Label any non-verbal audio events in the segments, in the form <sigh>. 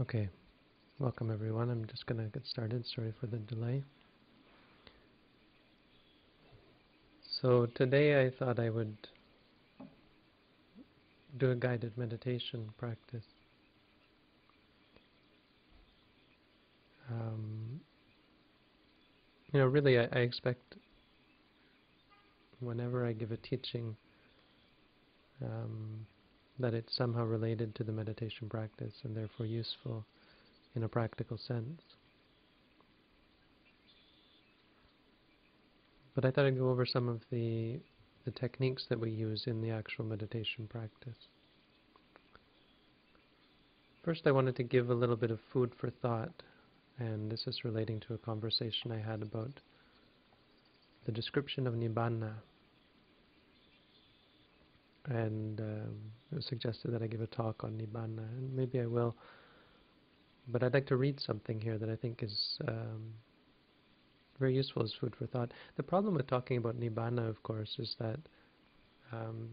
Okay, welcome everyone. I'm just going to get started. Sorry for the delay. So today I thought I would do a guided meditation practice. Um, you know, really, I, I expect whenever I give a teaching um, that it's somehow related to the meditation practice and therefore useful in a practical sense. But I thought I'd go over some of the, the techniques that we use in the actual meditation practice. First, I wanted to give a little bit of food for thought, and this is relating to a conversation I had about the description of Nibbana and um, it was suggested that I give a talk on Nibbana, and maybe I will. But I'd like to read something here that I think is um, very useful as food for thought. The problem with talking about Nibbana, of course, is that um,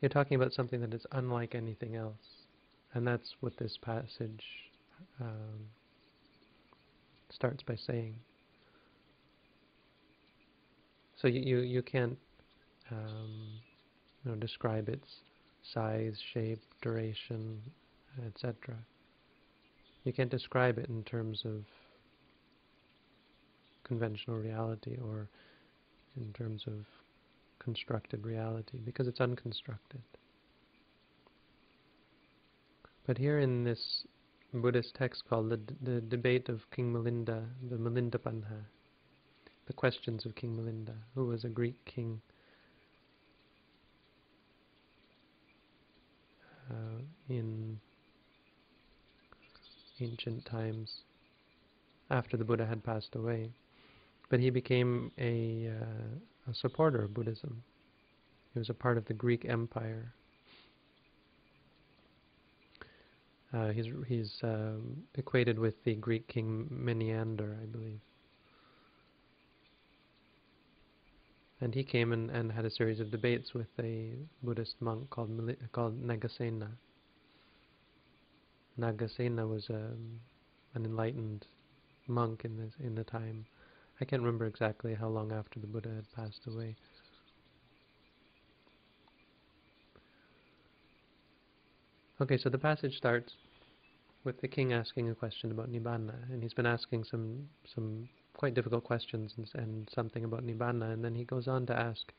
you're talking about something that is unlike anything else. And that's what this passage um, starts by saying. So you, you, you can't um, you know, describe its size, shape, duration, etc. You can't describe it in terms of conventional reality or in terms of constructed reality because it's unconstructed. But here in this Buddhist text called the, the Debate of King Milinda, the Milinda Panha, the questions of King Milinda, who was a Greek king uh, in ancient times after the Buddha had passed away. But he became a, uh, a supporter of Buddhism. He was a part of the Greek Empire. Uh, he's he's um, equated with the Greek king Menander, I believe. And he came and, and had a series of debates with a Buddhist monk called called Nagasena. Nagasena was um, an enlightened monk in this in the time. I can't remember exactly how long after the Buddha had passed away. Okay, so the passage starts with the king asking a question about Nibbana, and he's been asking some some quite difficult questions and, and something about Nibbana. And then he goes on to ask,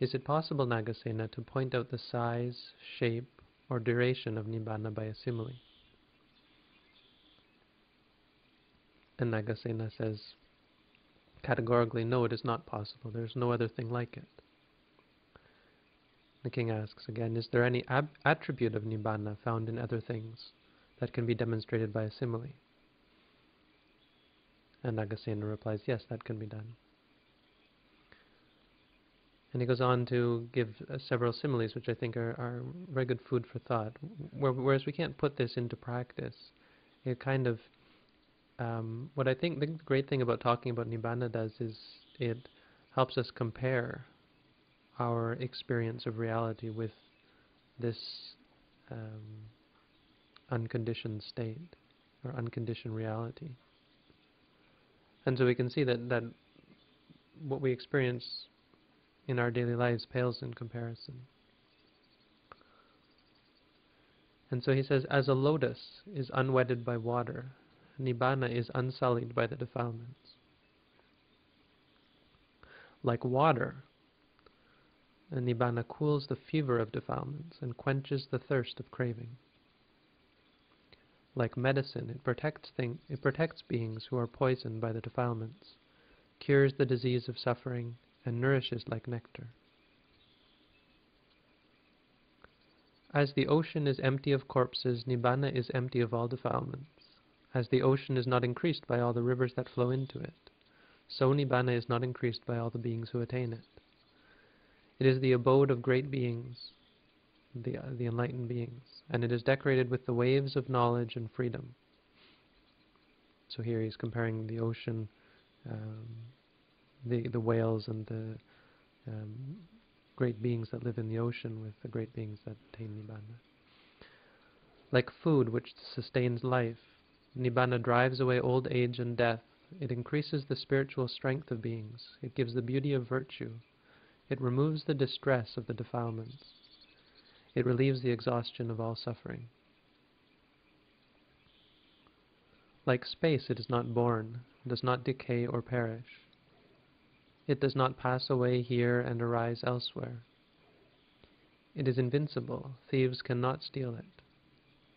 is it possible, Nagasena, to point out the size, shape, or duration of Nibbana by a simile? And Nagasena says, categorically, no, it is not possible. There is no other thing like it. The king asks again, is there any attribute of Nibbana found in other things that can be demonstrated by a simile? And Nagasena replies, yes, that can be done. And he goes on to give uh, several similes, which I think are, are very good food for thought. Whereas we can't put this into practice, it kind of, um, what I think the great thing about talking about Nibbana does is it helps us compare our experience of reality with this um, unconditioned state, or unconditioned reality. And so we can see that, that what we experience in our daily lives pales in comparison. And so he says, as a lotus is unwetted by water, Nibbana is unsullied by the defilements. Like water, Nibbana cools the fever of defilements and quenches the thirst of craving. Like medicine, it protects, thing, it protects beings who are poisoned by the defilements, cures the disease of suffering, and nourishes like nectar. As the ocean is empty of corpses, Nibbana is empty of all defilements. As the ocean is not increased by all the rivers that flow into it, so Nibbana is not increased by all the beings who attain it. It is the abode of great beings, the, uh, the enlightened beings, and it is decorated with the waves of knowledge and freedom. So here he's comparing the ocean, um, the the whales and the um, great beings that live in the ocean with the great beings that attain Nibbana. Like food which sustains life, Nibbana drives away old age and death. It increases the spiritual strength of beings. It gives the beauty of virtue. It removes the distress of the defilements. It relieves the exhaustion of all suffering. Like space, it is not born, does not decay or perish. It does not pass away here and arise elsewhere. It is invincible. Thieves cannot steal it.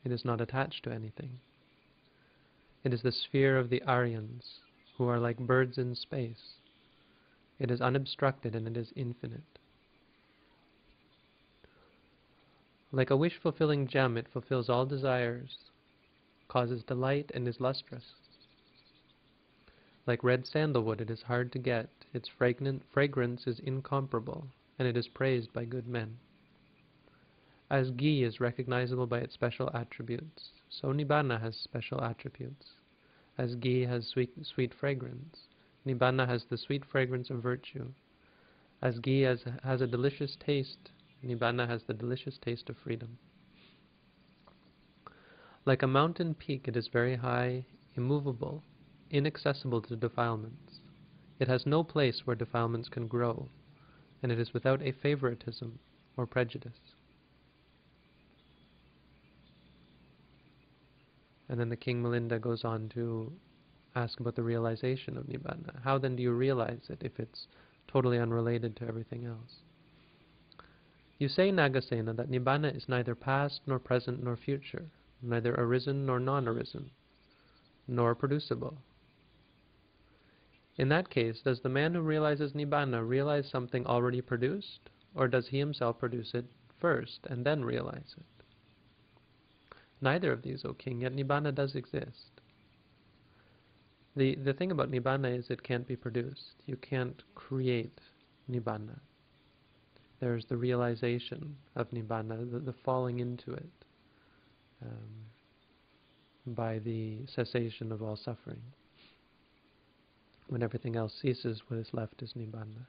It is not attached to anything. It is the sphere of the Aryans, who are like birds in space. It is unobstructed and it is infinite. Like a wish-fulfilling gem, it fulfills all desires, causes delight, and is lustrous. Like red sandalwood, it is hard to get. Its fragrance is incomparable, and it is praised by good men. As ghee is recognizable by its special attributes, so Nibbana has special attributes. As ghee has sweet, sweet fragrance, Nibbana has the sweet fragrance of virtue. As ghee has, has a delicious taste, Nibbana has the delicious taste of freedom. Like a mountain peak, it is very high, immovable, inaccessible to defilements. It has no place where defilements can grow, and it is without a favoritism or prejudice. And then the King Milinda goes on to ask about the realization of Nibbana. How then do you realize it if it's totally unrelated to everything else? You say, Nagasena, that Nibbana is neither past nor present nor future, neither arisen nor non-arisen, nor producible. In that case, does the man who realizes Nibbana realize something already produced, or does he himself produce it first and then realize it? Neither of these, O king, yet Nibbana does exist. The, the thing about Nibbana is it can't be produced. You can't create Nibbana. There's the realization of Nibbana, the, the falling into it um, by the cessation of all suffering. When everything else ceases, what is left is Nibbana.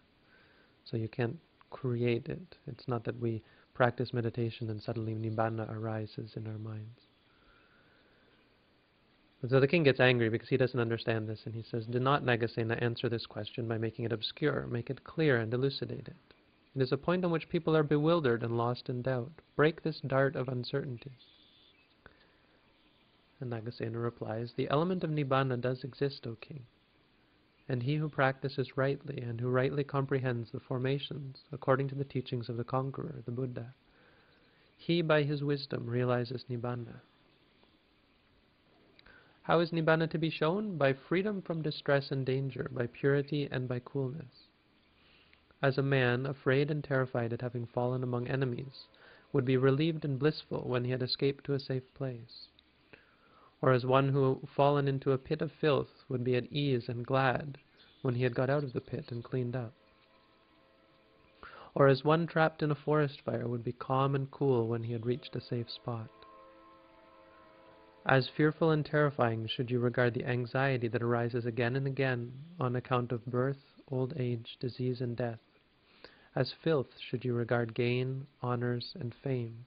So you can't create it. It's not that we practice meditation and suddenly Nibbana arises in our minds. And so the king gets angry because he doesn't understand this, and he says, Do not, Nagasena, answer this question by making it obscure. Make it clear and elucidate it. It is a point on which people are bewildered and lost in doubt. Break this dart of uncertainty. And Nagasena replies, The element of Nibbana does exist, O king. And he who practices rightly and who rightly comprehends the formations according to the teachings of the conqueror, the Buddha, he by his wisdom realizes Nibbana. How is Nibbana to be shown? By freedom from distress and danger, by purity and by coolness. As a man, afraid and terrified at having fallen among enemies, would be relieved and blissful when he had escaped to a safe place or as one who had fallen into a pit of filth would be at ease and glad when he had got out of the pit and cleaned up. Or as one trapped in a forest fire would be calm and cool when he had reached a safe spot. As fearful and terrifying should you regard the anxiety that arises again and again on account of birth, old age, disease, and death. As filth should you regard gain, honors, and fame.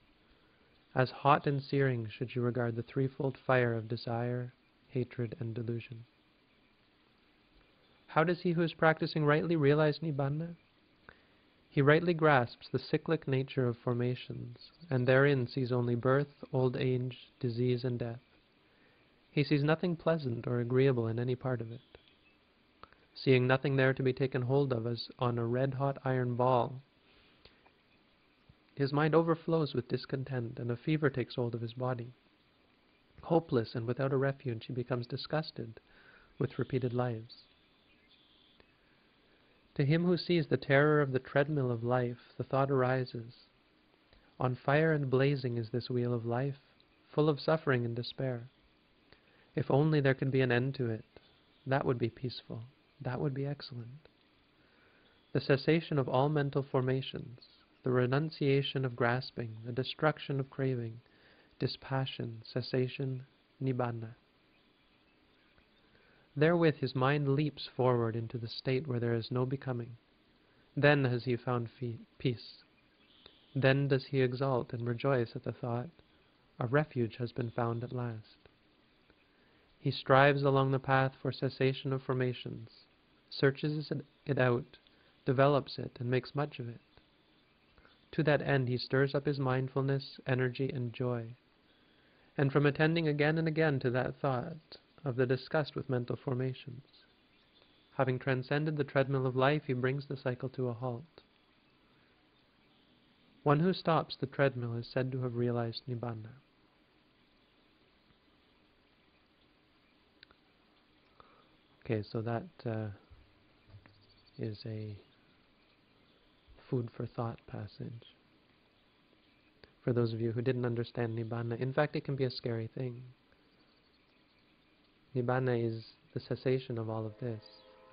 As hot and searing should you regard the threefold fire of desire, hatred, and delusion. How does he who is practicing rightly realize Nibbana? He rightly grasps the cyclic nature of formations, and therein sees only birth, old age, disease, and death. He sees nothing pleasant or agreeable in any part of it. Seeing nothing there to be taken hold of as on a red-hot iron ball, his mind overflows with discontent, and a fever takes hold of his body. Hopeless and without a refuge, he becomes disgusted with repeated lives. To him who sees the terror of the treadmill of life, the thought arises, On fire and blazing is this wheel of life, full of suffering and despair. If only there could be an end to it, that would be peaceful, that would be excellent. The cessation of all mental formations, the renunciation of grasping, the destruction of craving, dispassion, cessation, nibbana. Therewith his mind leaps forward into the state where there is no becoming, Then has he found peace. Then does he exult and rejoice at the thought, a refuge has been found at last. He strives along the path for cessation of formations, searches it out, develops it, and makes much of it. To that end, he stirs up his mindfulness, energy, and joy. And from attending again and again to that thought of the disgust with mental formations, having transcended the treadmill of life, he brings the cycle to a halt. One who stops the treadmill is said to have realized Nibbana. Okay, so that uh, is a food for thought passage. For those of you who didn't understand Nibbana, in fact, it can be a scary thing. Nibbana is the cessation of all of this.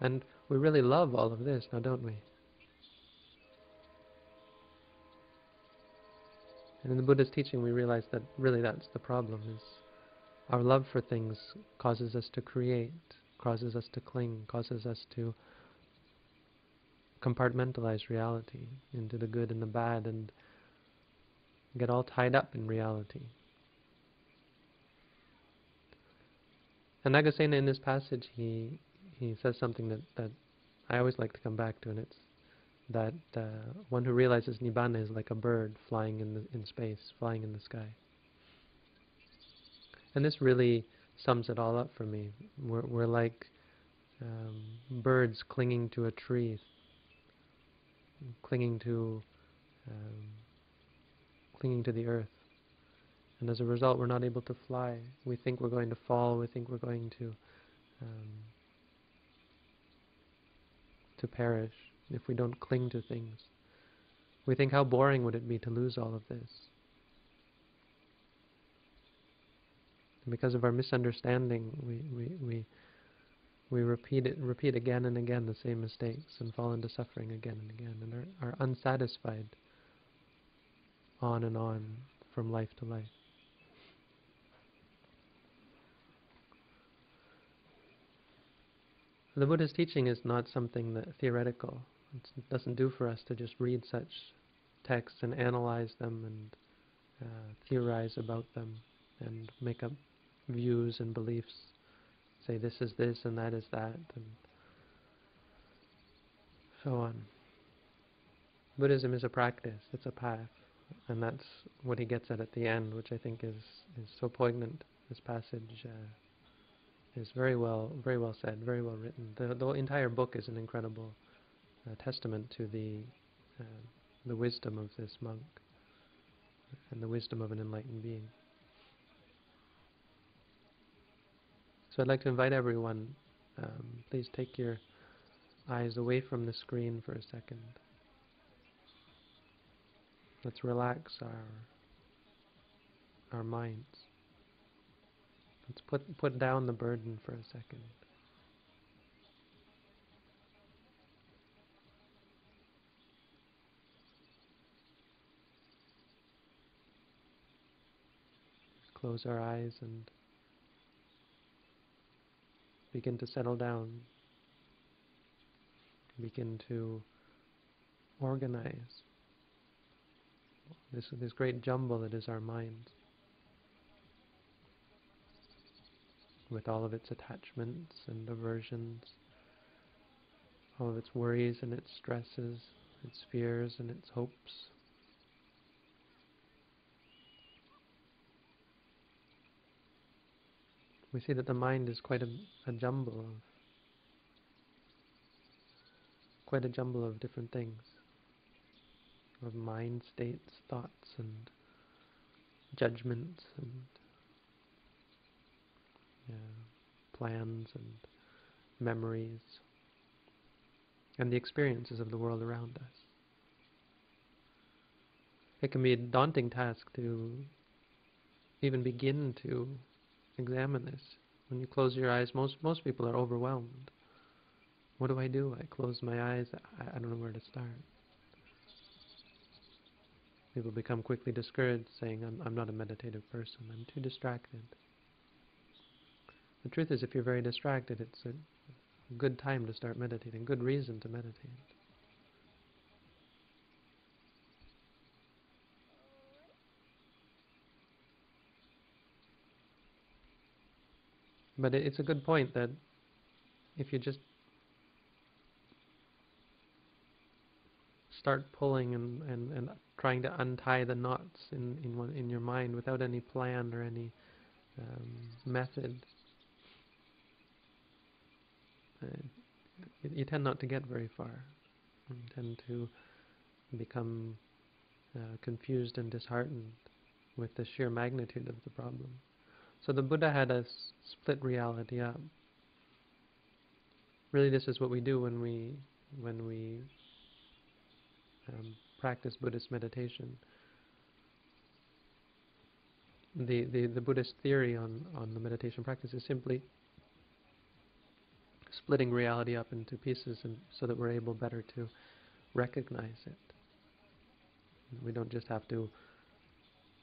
And we really love all of this, now don't we? And in the Buddha's teaching, we realize that really that's the problem, is our love for things causes us to create causes us to cling, causes us to compartmentalize reality into the good and the bad and get all tied up in reality. And Nagasena in this passage, he he says something that, that I always like to come back to, and it's that uh, one who realizes Nibbana is like a bird flying in the, in space, flying in the sky. And this really sums it all up for me. We're, we're like um, birds clinging to a tree, clinging to um, clinging to the earth. And as a result, we're not able to fly. We think we're going to fall. We think we're going to um, to perish if we don't cling to things. We think how boring would it be to lose all of this. And because of our misunderstanding, we, we, we, we repeat it, repeat again and again the same mistakes and fall into suffering again and again and are, are unsatisfied on and on from life to life. The Buddha's teaching is not something that theoretical. It doesn't do for us to just read such texts and analyze them and uh, theorize about them and make up views and beliefs, say this is this and that is that, and so on. Buddhism is a practice, it's a path, and that's what he gets at at the end, which I think is, is so poignant. This passage uh, is very well, very well said, very well written. The, the entire book is an incredible uh, testament to the uh, the wisdom of this monk and the wisdom of an enlightened being. So I'd like to invite everyone, um, please take your eyes away from the screen for a second. Let's relax our our minds. Let's put put down the burden for a second. close our eyes and begin to settle down, begin to organize this, this great jumble that is our mind, with all of its attachments and aversions, all of its worries and its stresses, its fears and its hopes. We see that the mind is quite a, a jumble of quite a jumble of different things, of mind states, thoughts, and judgments, and yeah, plans, and memories, and the experiences of the world around us. It can be a daunting task to even begin to Examine this. When you close your eyes, most most people are overwhelmed. What do I do? I close my eyes. I, I don't know where to start. People become quickly discouraged, saying, I'm, I'm not a meditative person. I'm too distracted. The truth is, if you're very distracted, it's a good time to start meditating, good reason to meditate. But it, it's a good point that if you just start pulling and, and, and trying to untie the knots in in, one, in your mind without any plan or any um, method, uh, you, you tend not to get very far. You tend to become uh, confused and disheartened with the sheer magnitude of the problem. So the Buddha had us split reality up. Really, this is what we do when we when we um, practice Buddhist meditation. The, the the Buddhist theory on on the meditation practice is simply splitting reality up into pieces, and so that we're able better to recognize it. We don't just have to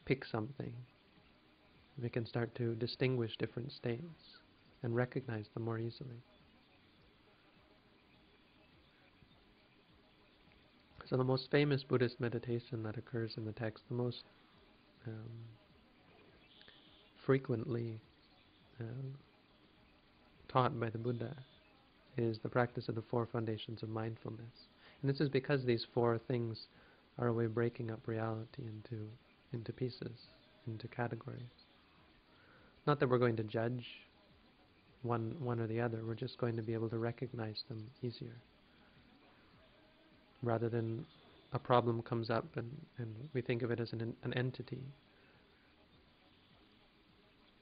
pick something. We can start to distinguish different states and recognize them more easily. So the most famous Buddhist meditation that occurs in the text, the most um, frequently uh, taught by the Buddha, is the practice of the four foundations of mindfulness. And this is because these four things are a way of breaking up reality into into pieces, into categories. Not that we're going to judge one one or the other, we're just going to be able to recognize them easier. Rather than a problem comes up and, and we think of it as an, an entity.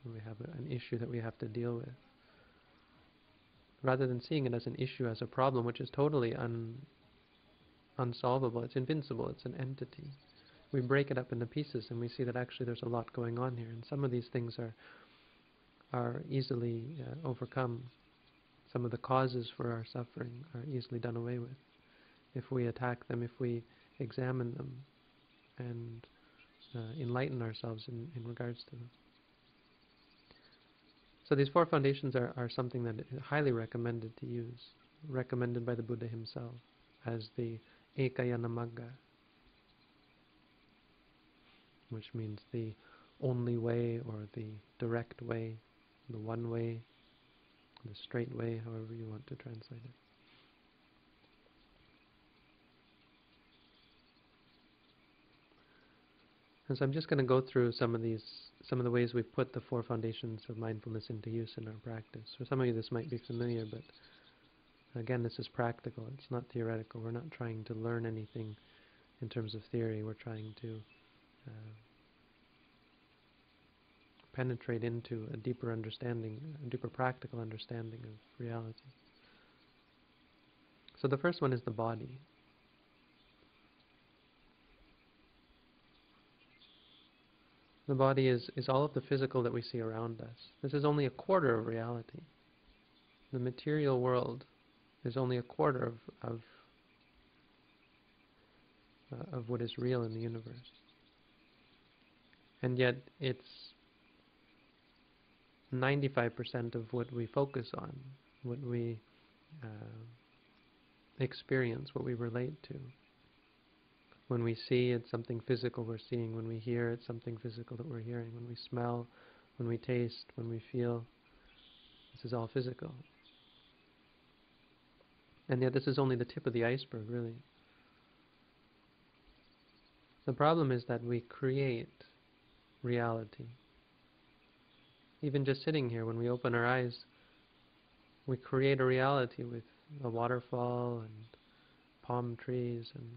We have a, an issue that we have to deal with. Rather than seeing it as an issue, as a problem, which is totally un, unsolvable, it's invincible, it's an entity we break it up into pieces and we see that actually there's a lot going on here. And some of these things are are easily uh, overcome. Some of the causes for our suffering are easily done away with if we attack them, if we examine them and uh, enlighten ourselves in, in regards to them. So these four foundations are, are something that is highly recommended to use, recommended by the Buddha himself as the Ekayana Magga, which means the only way or the direct way, the one way, the straight way, however you want to translate it. And so I'm just going to go through some of these, some of the ways we put the four foundations of mindfulness into use in our practice. For some of you this might be familiar, but again, this is practical. It's not theoretical. We're not trying to learn anything in terms of theory. We're trying to uh, penetrate into a deeper understanding, a deeper practical understanding of reality. So the first one is the body. The body is, is all of the physical that we see around us. This is only a quarter of reality. The material world is only a quarter of, of, uh, of what is real in the universe and yet it's 95% of what we focus on, what we uh, experience, what we relate to. When we see, it's something physical we're seeing. When we hear, it's something physical that we're hearing. When we smell, when we taste, when we feel, this is all physical. And yet this is only the tip of the iceberg, really. The problem is that we create reality. Even just sitting here, when we open our eyes, we create a reality with a waterfall and palm trees and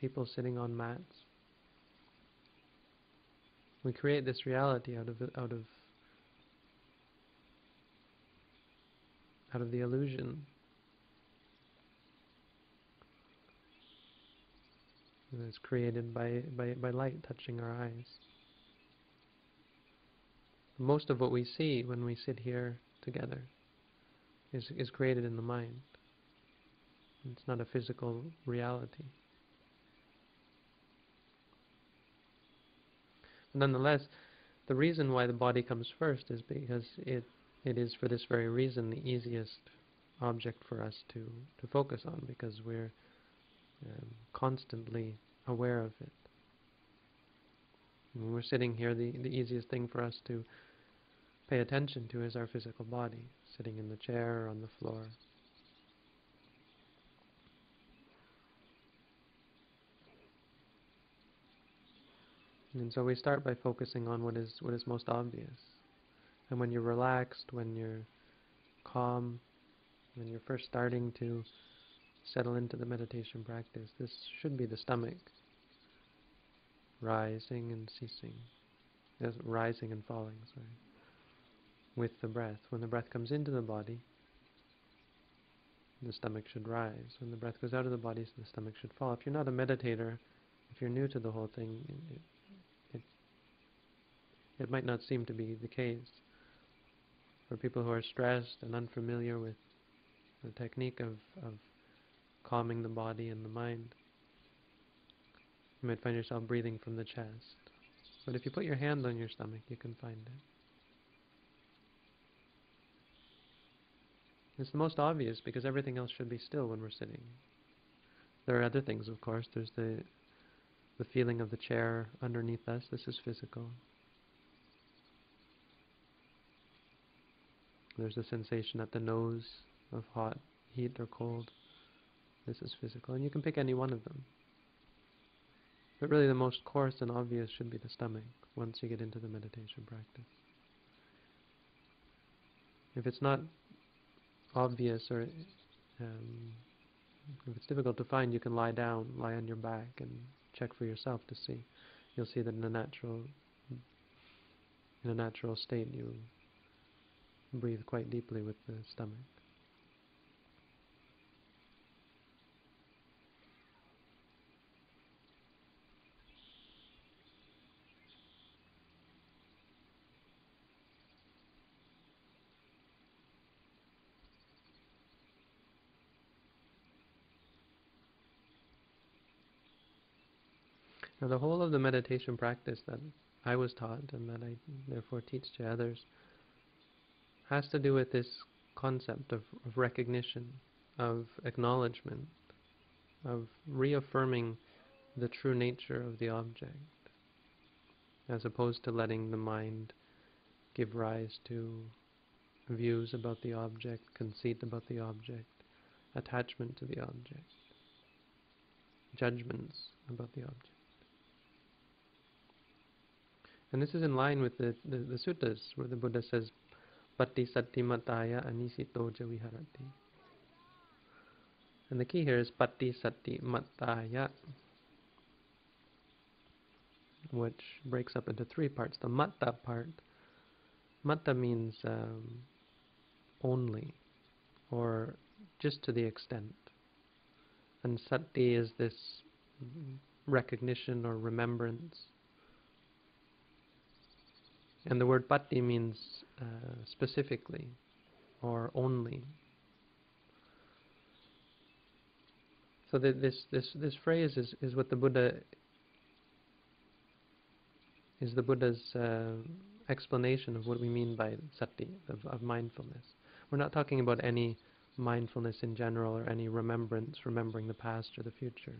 people sitting on mats. We create this reality out of out of out of the illusion. That's created by, by, by light touching our eyes. Most of what we see when we sit here together is, is created in the mind. It's not a physical reality. Nonetheless, the reason why the body comes first is because it it is for this very reason the easiest object for us to, to focus on because we're um, constantly aware of it. When we're sitting here, the, the easiest thing for us to pay attention to is our physical body, sitting in the chair or on the floor. And so we start by focusing on what is what is most obvious. And when you're relaxed, when you're calm, when you're first starting to settle into the meditation practice, this should be the stomach rising and ceasing, rising and falling, sorry, with the breath. When the breath comes into the body, the stomach should rise. When the breath goes out of the body, the stomach should fall. If you're not a meditator, if you're new to the whole thing, it, it, it might not seem to be the case. For people who are stressed and unfamiliar with the technique of, of calming the body and the mind, you might find yourself breathing from the chest. But if you put your hand on your stomach, you can find it. It's the most obvious because everything else should be still when we're sitting. There are other things, of course. There's the the feeling of the chair underneath us. This is physical. There's the sensation at the nose of hot, heat, or cold. This is physical. And you can pick any one of them. But really the most coarse and obvious should be the stomach once you get into the meditation practice. If it's not obvious or um, if it's difficult to find, you can lie down, lie on your back and check for yourself to see. You'll see that in a natural in a natural state you breathe quite deeply with the stomach. Now the whole of the meditation practice that I was taught and that I therefore teach to others has to do with this concept of, of recognition, of acknowledgement, of reaffirming the true nature of the object, as opposed to letting the mind give rise to views about the object, conceit about the object, attachment to the object, judgments about the object. And this is in line with the, the, the suttas where the Buddha says, Patti Sati Mataya Anisito Javiharati. And the key here is Patti Sati Mataya, which breaks up into three parts. The Matta part, Matta means um, only, or just to the extent. And Sati is this recognition or remembrance and the word patti means uh, specifically or only. So this, this, this phrase is, is what the Buddha is the Buddha's uh, explanation of what we mean by sati, of, of mindfulness. We're not talking about any mindfulness in general or any remembrance, remembering the past or the future.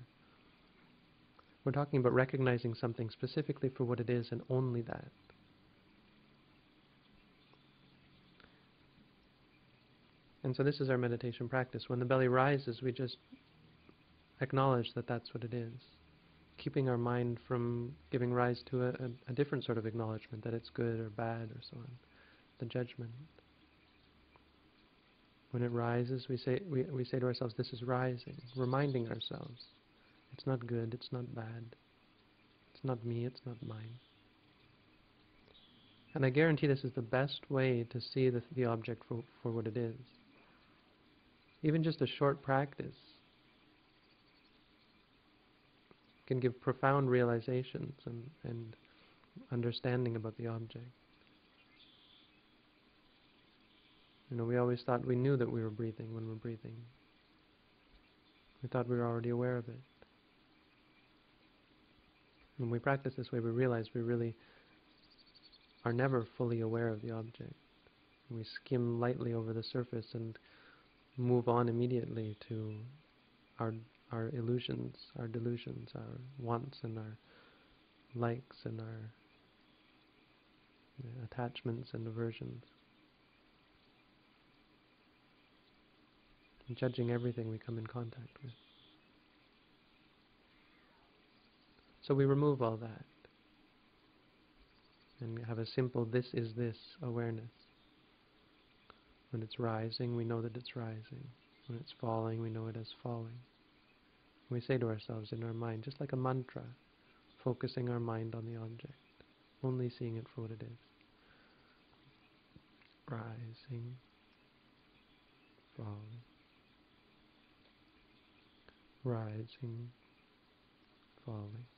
We're talking about recognizing something specifically for what it is and only that. And so this is our meditation practice. When the belly rises, we just acknowledge that that's what it is, keeping our mind from giving rise to a, a, a different sort of acknowledgement, that it's good or bad or so on, the judgment. When it rises, we say, we, we say to ourselves, this is rising, reminding ourselves, it's not good, it's not bad, it's not me, it's not mine. And I guarantee this is the best way to see the, the object for, for what it is even just a short practice can give profound realizations and, and understanding about the object. You know, we always thought we knew that we were breathing when we're breathing. We thought we were already aware of it. When we practice this way, we realize we really are never fully aware of the object. We skim lightly over the surface and move on immediately to our our illusions, our delusions, our wants and our likes and our attachments and aversions. And judging everything we come in contact with. So we remove all that and have a simple this is this awareness. When it's rising, we know that it's rising. When it's falling, we know it is falling. We say to ourselves in our mind, just like a mantra, focusing our mind on the object, only seeing it for what it is. Rising, falling, rising, falling.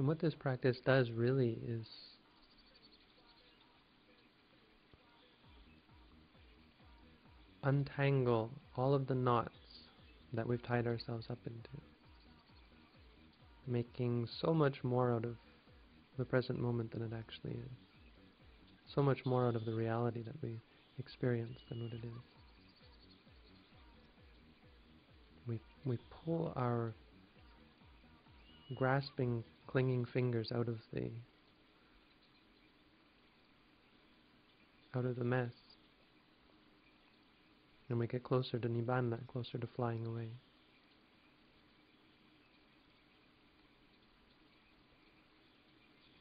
And what this practice does really is untangle all of the knots that we've tied ourselves up into, making so much more out of the present moment than it actually is. So much more out of the reality that we experience than what it is. We, we pull our grasping clinging fingers out of the out of the mess. And we get closer to Nibbana, closer to flying away.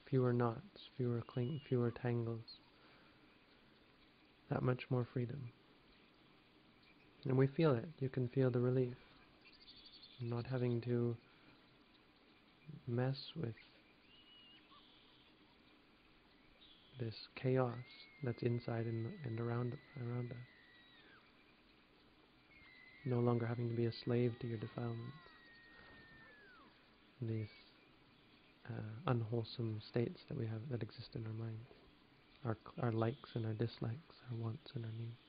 Fewer knots, fewer cling, fewer tangles. That much more freedom. And we feel it. You can feel the relief. Not having to mess with this chaos that's inside and, and around around us. No longer having to be a slave to your defilements, these uh, unwholesome states that we have that exist in our minds, our our likes and our dislikes, our wants and our needs.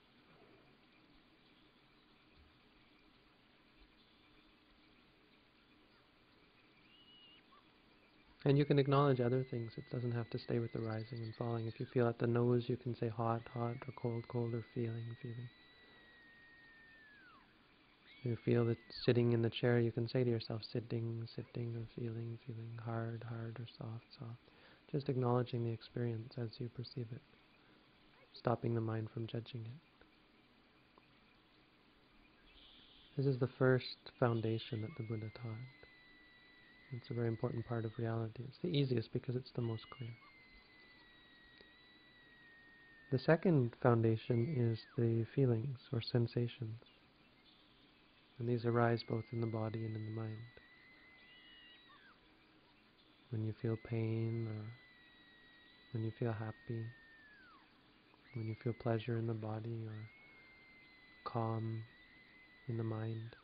And you can acknowledge other things. It doesn't have to stay with the rising and falling. If you feel at the nose, you can say hot, hot, or cold, cold, or feeling, feeling. If you feel that sitting in the chair, you can say to yourself, sitting, sitting, or feeling, feeling, hard, hard, or soft, soft. Just acknowledging the experience as you perceive it, stopping the mind from judging it. This is the first foundation that the Buddha taught. It's a very important part of reality. It's the easiest because it's the most clear. The second foundation is the feelings or sensations. And these arise both in the body and in the mind. When you feel pain or when you feel happy, when you feel pleasure in the body or calm in the mind.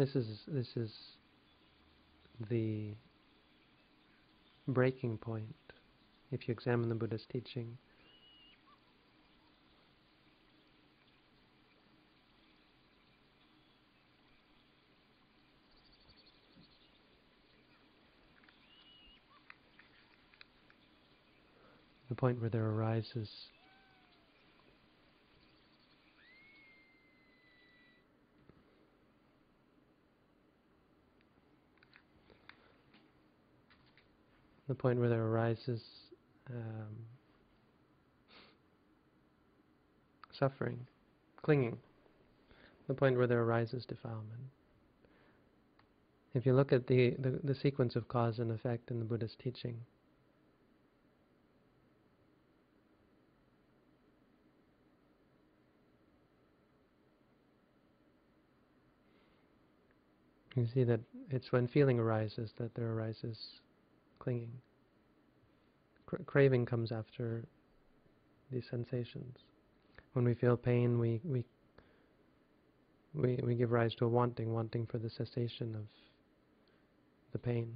This is this is the breaking point if you examine the Buddha's teaching. The point where there arises the point where there arises um, suffering, clinging. the point where there arises defilement. If you look at the, the, the sequence of cause and effect in the Buddha's teaching, you see that it's when feeling arises that there arises clinging. Cra craving comes after these sensations. When we feel pain, we, we we we give rise to a wanting, wanting for the cessation of the pain.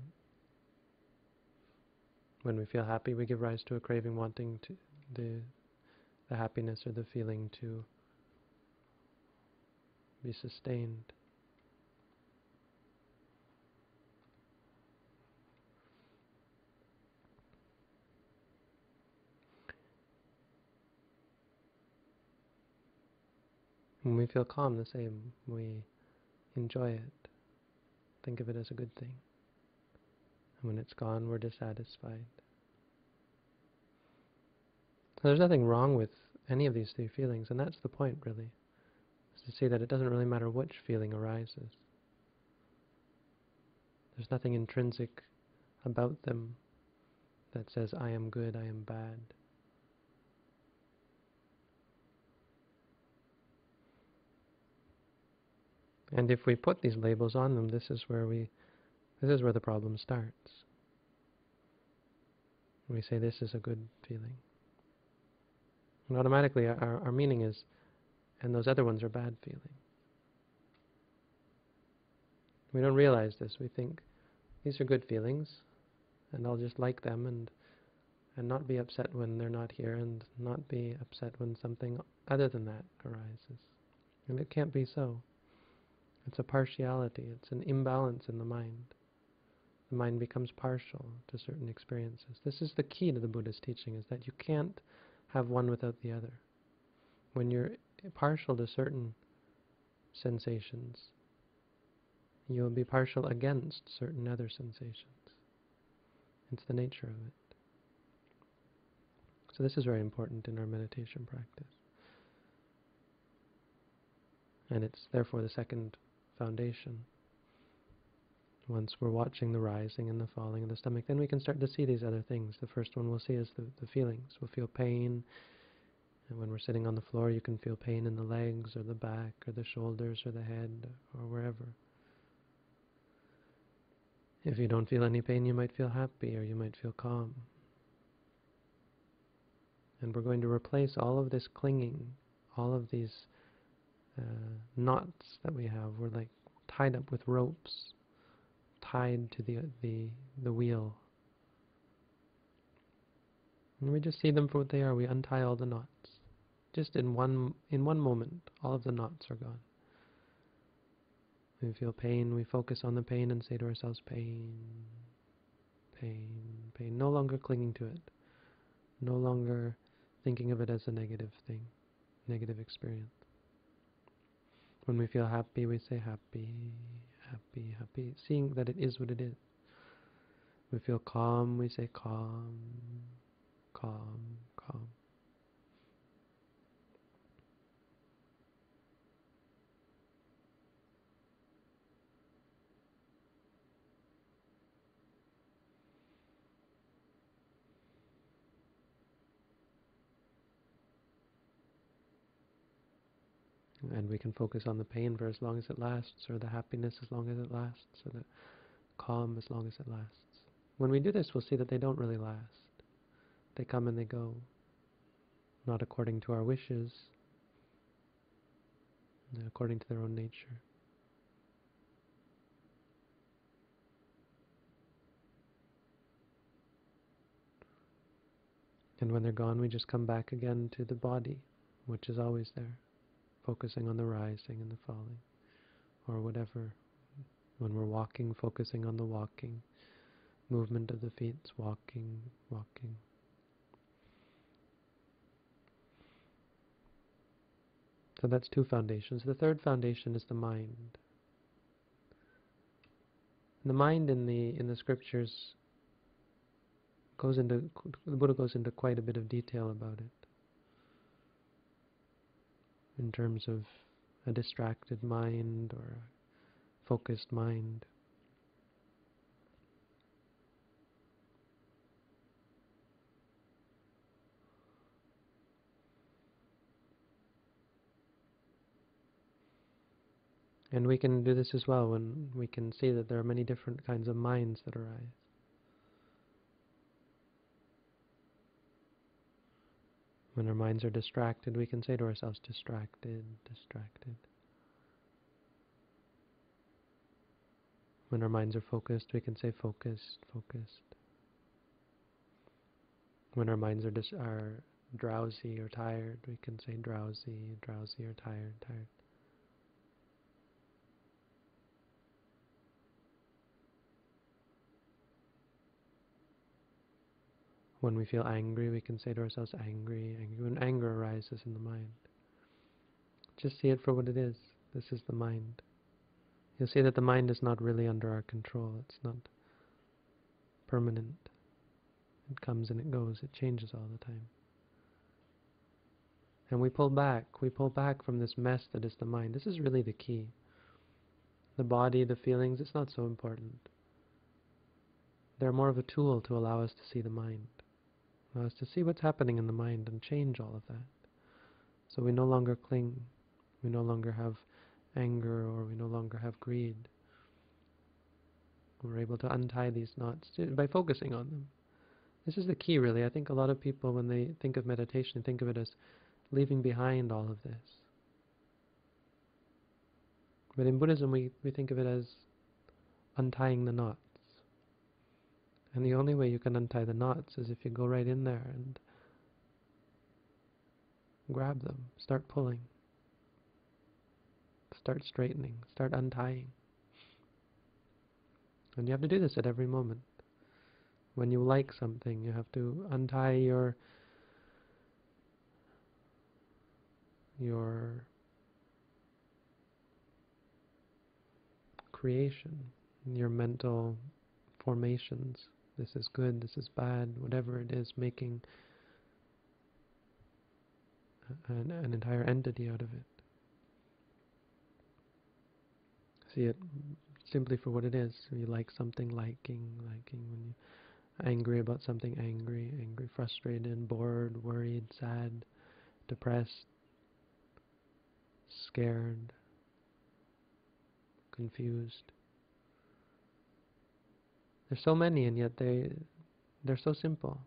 When we feel happy, we give rise to a craving, wanting to the the happiness or the feeling to be sustained. When we feel calm, the same. We enjoy it. Think of it as a good thing. And when it's gone, we're dissatisfied. So there's nothing wrong with any of these three feelings, and that's the point, really, is to see that it doesn't really matter which feeling arises. There's nothing intrinsic about them that says, I am good, I am bad. And if we put these labels on them, this is where we, this is where the problem starts. We say this is a good feeling. And automatically our, our meaning is, and those other ones are bad feeling. We don't realize this. We think these are good feelings, and I'll just like them and and not be upset when they're not here, and not be upset when something other than that arises. And it can't be so. It's a partiality, it's an imbalance in the mind. The mind becomes partial to certain experiences. This is the key to the Buddha's teaching, is that you can't have one without the other. When you're partial to certain sensations, you'll be partial against certain other sensations. It's the nature of it. So this is very important in our meditation practice. And it's therefore the second foundation. Once we're watching the rising and the falling of the stomach, then we can start to see these other things. The first one we'll see is the, the feelings. We'll feel pain, and when we're sitting on the floor, you can feel pain in the legs, or the back, or the shoulders, or the head, or wherever. If you don't feel any pain, you might feel happy, or you might feel calm. And we're going to replace all of this clinging, all of these uh, knots that we have. We're like tied up with ropes, tied to the the the wheel. And we just see them for what they are. We untie all the knots. Just in one in one moment, all of the knots are gone. We feel pain, we focus on the pain and say to ourselves, pain, pain, pain. No longer clinging to it. No longer thinking of it as a negative thing, negative experience. When we feel happy, we say happy, happy, happy, seeing that it is what it is. We feel calm, we say calm, calm. And we can focus on the pain for as long as it lasts, or the happiness as long as it lasts, or the calm as long as it lasts. When we do this, we'll see that they don't really last. They come and they go, not according to our wishes, according to their own nature. And when they're gone, we just come back again to the body, which is always there focusing on the rising and the falling, or whatever. When we're walking, focusing on the walking, movement of the feet, walking, walking. So that's two foundations. The third foundation is the mind. The mind in the in the scriptures goes into the Buddha goes into quite a bit of detail about it in terms of a distracted mind or a focused mind. And we can do this as well when we can see that there are many different kinds of minds that arise. When our minds are distracted, we can say to ourselves, distracted, distracted. When our minds are focused, we can say focused, focused. When our minds are, dis are drowsy or tired, we can say drowsy, drowsy or tired, tired. When we feel angry, we can say to ourselves, angry, angry. When anger arises in the mind, just see it for what it is. This is the mind. You'll see that the mind is not really under our control. It's not permanent. It comes and it goes. It changes all the time. And we pull back. We pull back from this mess that is the mind. This is really the key. The body, the feelings, it's not so important. They're more of a tool to allow us to see the mind Uh, allow us to see what's happening in the mind and change all of that. So we no longer cling, we no longer have anger, or we no longer have greed. We're able to untie these knots by focusing on them. This is the key, really. I think a lot of people, when they think of meditation, think of it as leaving behind all of this. But in Buddhism, we, we think of it as untying the knot. And the only way you can untie the knots is if you go right in there and grab them, start pulling, start straightening, start untying. And you have to do this at every moment. When you like something, you have to untie your your creation, your mental formations this is good, this is bad, whatever it is, making an, an entire entity out of it. See it simply for what it is. You like something, liking, liking. When you're angry about something, angry, angry, frustrated, bored, worried, sad, depressed, scared, confused. There's so many, and yet they they're so simple.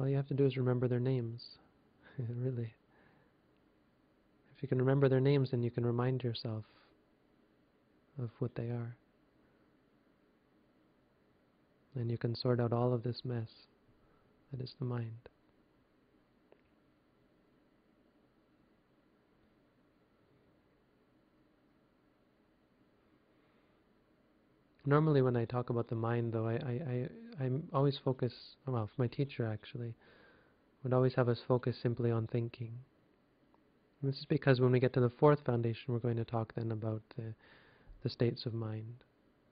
All you have to do is remember their names. <laughs> really. If you can remember their names, then you can remind yourself of what they are. And you can sort out all of this mess that is the mind. Normally when I talk about the mind, though, I, I, I, I'm always focus, well, my teacher actually, would always have us focus simply on thinking. And this is because when we get to the fourth foundation, we're going to talk then about the, the states of mind,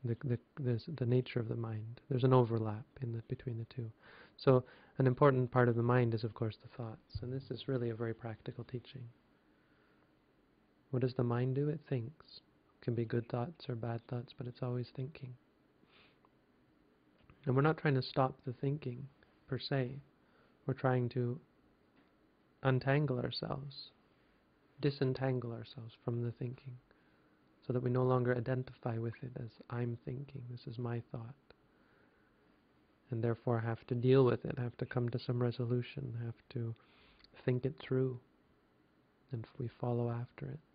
the, the, the, the nature of the mind. There's an overlap in the, between the two. So an important part of the mind is, of course, the thoughts. And this is really a very practical teaching. What does the mind do? It thinks can be good thoughts or bad thoughts, but it's always thinking. And we're not trying to stop the thinking, per se. We're trying to untangle ourselves, disentangle ourselves from the thinking, so that we no longer identify with it as I'm thinking, this is my thought. And therefore have to deal with it, have to come to some resolution, have to think it through, and we follow after it.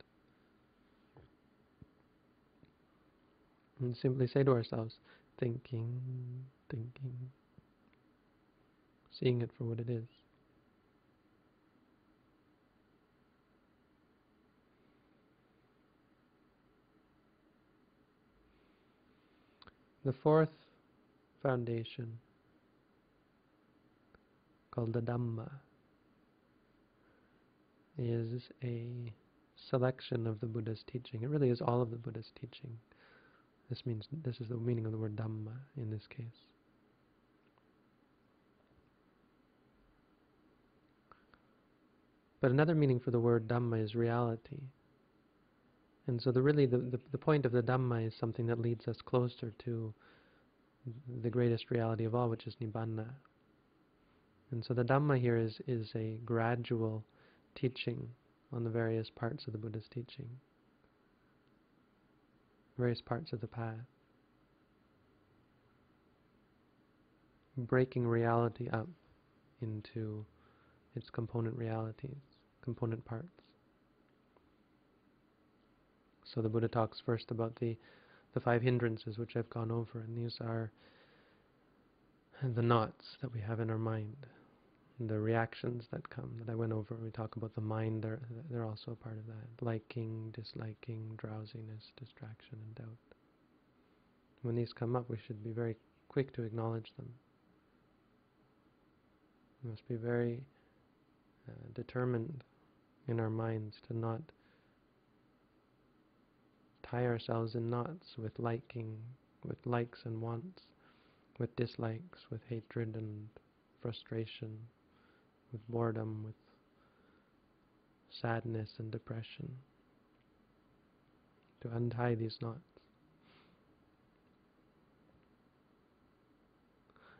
And simply say to ourselves, thinking, thinking, seeing it for what it is. The fourth foundation, called the Dhamma, is a selection of the Buddha's teaching. It really is all of the Buddha's teaching. This means this is the meaning of the word Dhamma in this case. But another meaning for the word Dhamma is reality. And so the really the, the, the point of the Dhamma is something that leads us closer to the greatest reality of all, which is Nibbana. And so the Dhamma here is, is a gradual teaching on the various parts of the Buddha's teaching, various parts of the path. Breaking reality up into its component realities, component parts. So the Buddha talks first about the, the five hindrances which I've gone over, and these are the knots that we have in our mind, the reactions that come that I went over. We talk about the mind; they're they're also a part of that. Liking, disliking, drowsiness, distraction, and doubt. When these come up, we should be very quick to acknowledge them. We must be very uh, determined in our minds to not tie ourselves in knots with liking, with likes and wants, with dislikes, with hatred and frustration, with boredom, with sadness and depression. To untie these knots.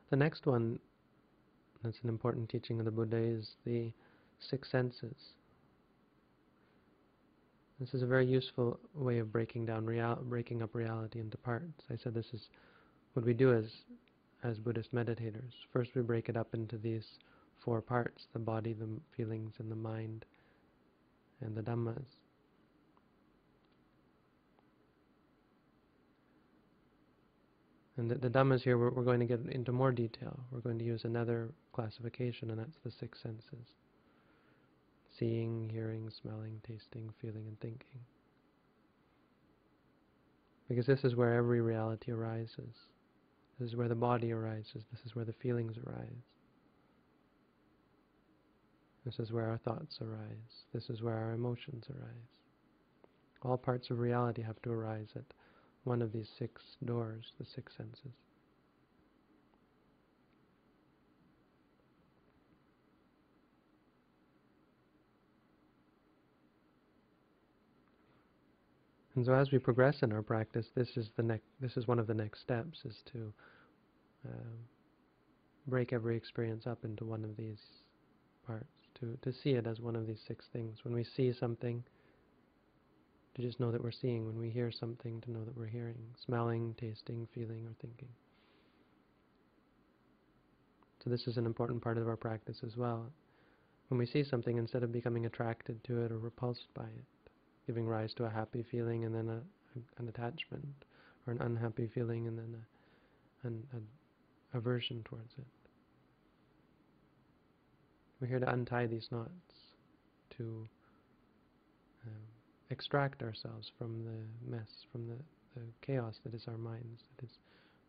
The next one that's an important teaching of the Buddha is the six senses. This is a very useful way of breaking down real, breaking up reality into parts. I said this is what we do as as Buddhist meditators. First, we break it up into these four parts: the body, the feelings, and the mind, and the dhammas. And the, the dhammas here, we're, we're going to get into more detail. We're going to use another classification, and that's the six senses seeing, hearing, smelling, tasting, feeling, and thinking. Because this is where every reality arises. This is where the body arises. This is where the feelings arise. This is where our thoughts arise. This is where our emotions arise. All parts of reality have to arise at one of these six doors, the six senses. And so as we progress in our practice, this is the next. This is one of the next steps: is to uh, break every experience up into one of these parts, to to see it as one of these six things. When we see something, to just know that we're seeing. When we hear something, to know that we're hearing, smelling, tasting, feeling, or thinking. So this is an important part of our practice as well. When we see something, instead of becoming attracted to it or repulsed by it, giving rise to a happy feeling and then a, a, an attachment, or an unhappy feeling and then a, an a, aversion towards it. We're here to untie these knots, to um, extract ourselves from the mess, from the, the chaos that is our minds, that is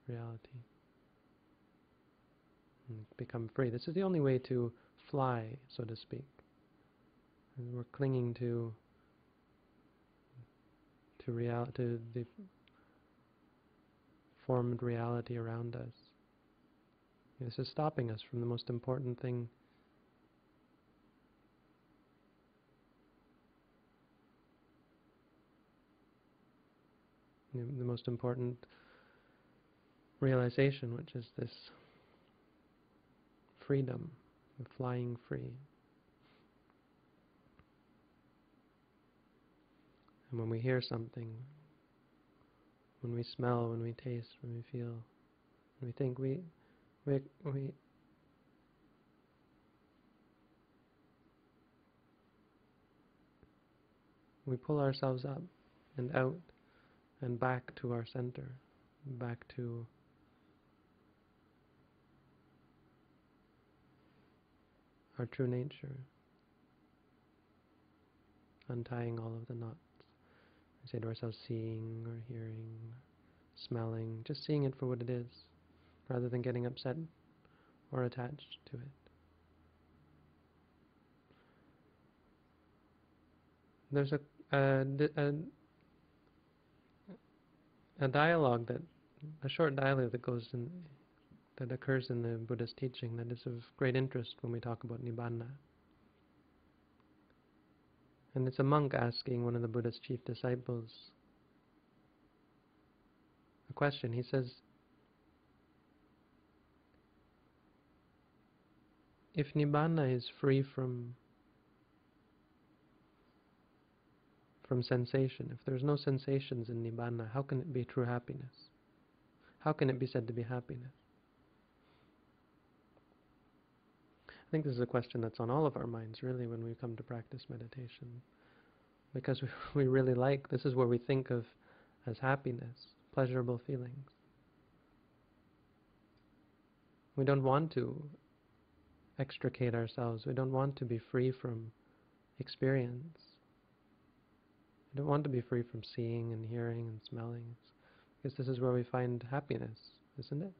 reality. And become free. This is the only way to fly, so to speak. And we're clinging to to real to the formed reality around us. This is stopping us from the most important thing the most important realization, which is this freedom, flying free. And when we hear something, when we smell, when we taste, when we feel, when we think, we, we, we we pull ourselves up and out and back to our center, back to our true nature, untying all of the knots. We say to ourselves, seeing or hearing, smelling, just seeing it for what it is, rather than getting upset or attached to it. There's a, a, a a dialogue that a short dialogue that goes in that occurs in the Buddha's teaching that is of great interest when we talk about nibbana. And it's a monk asking one of the Buddha's chief disciples a question. He says, if Nibbana is free from from sensation, if there's no sensations in Nibbana, how can it be true happiness? How can it be said to be happiness? I think this is a question that's on all of our minds, really, when we come to practice meditation. Because we, <laughs> we really like, this is where we think of as happiness, pleasurable feelings. We don't want to extricate ourselves. We don't want to be free from experience. We don't want to be free from seeing and hearing and smelling. Because this is where we find happiness, isn't it?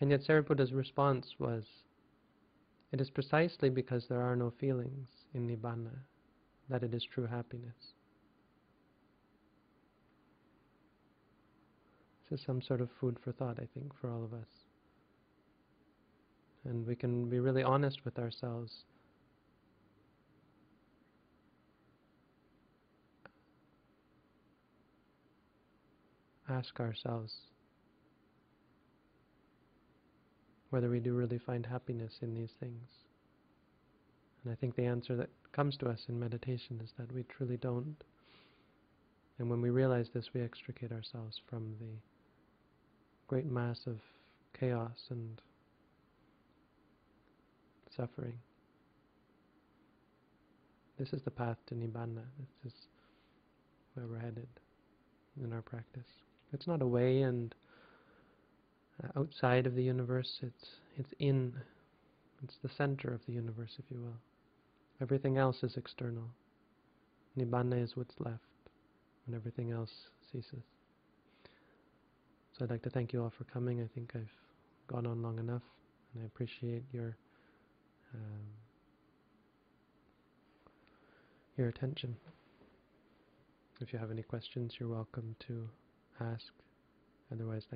And yet Sariputta's response was, it is precisely because there are no feelings in Nibbana that it is true happiness. This is some sort of food for thought, I think, for all of us. And we can be really honest with ourselves. Ask ourselves, whether we do really find happiness in these things. And I think the answer that comes to us in meditation is that we truly don't. And when we realize this, we extricate ourselves from the great mass of chaos and suffering. This is the path to Nibbana. This is where we're headed in our practice. It's not away and uh, outside of the universe. It's it's in. It's the center of the universe, if you will. Everything else is external. Nibbana is what's left when everything else ceases. So I'd like to thank you all for coming. I think I've gone on long enough, and I appreciate your um, your attention. If you have any questions, you're welcome to ask. Otherwise,